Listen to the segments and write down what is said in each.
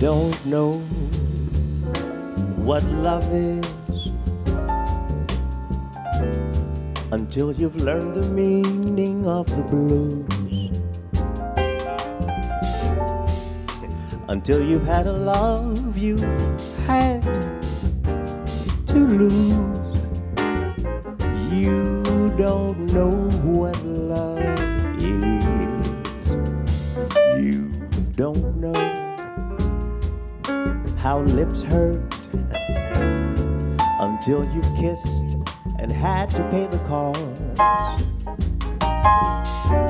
don't know what love is until you've learned the meaning of the blues. Until you've had a love you've had to lose. You don't know what love is. You don't know how lips hurt until you've kissed and had to pay the cost.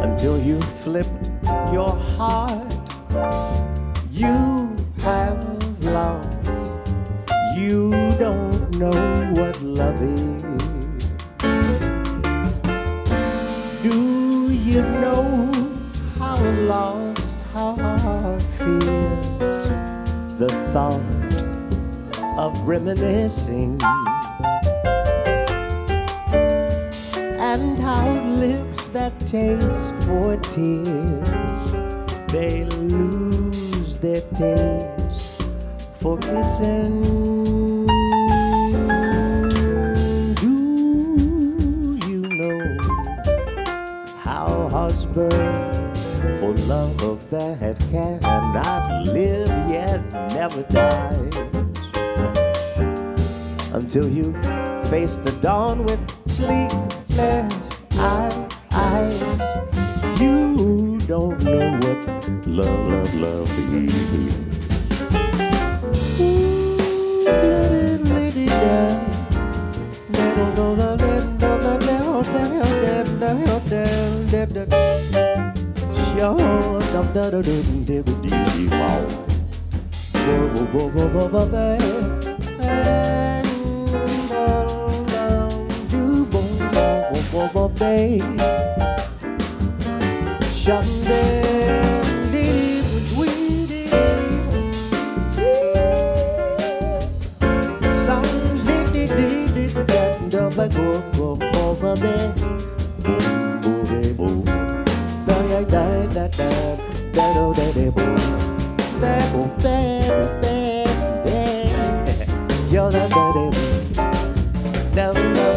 Until you flipped your heart, you have lost. You don't know what love is. Of reminiscing and how lips that taste for tears they lose their taste for kissing. Do you know how hearts burn for love that cannot live yet never dies? Until you face the dawn with sleepless eyes, you don't know what love, love, love is. You're the dirty no, no. Do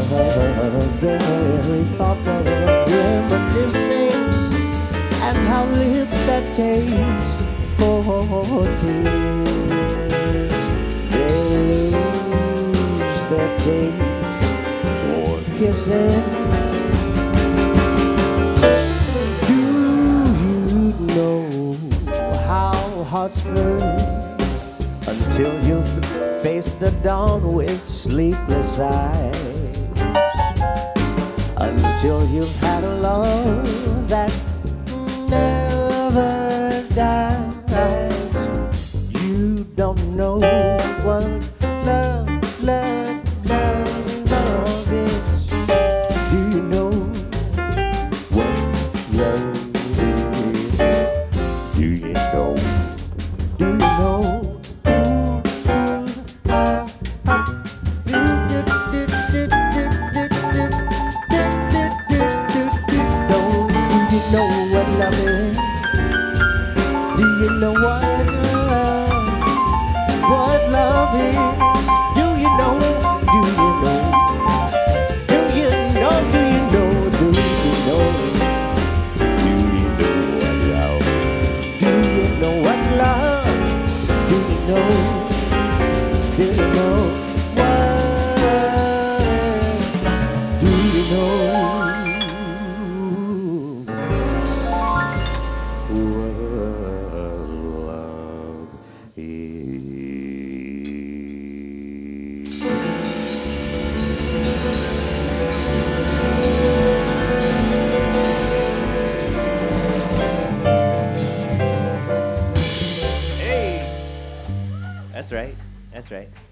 very thought of reminiscing and how lips that taste for tears they lose their taste for kissing. Do you know how hearts burn until you face the dawn with sleepless eyes till you've had a love that never dies. You don't know what love, love, love, love is. Do you know what love is? Do you know? right?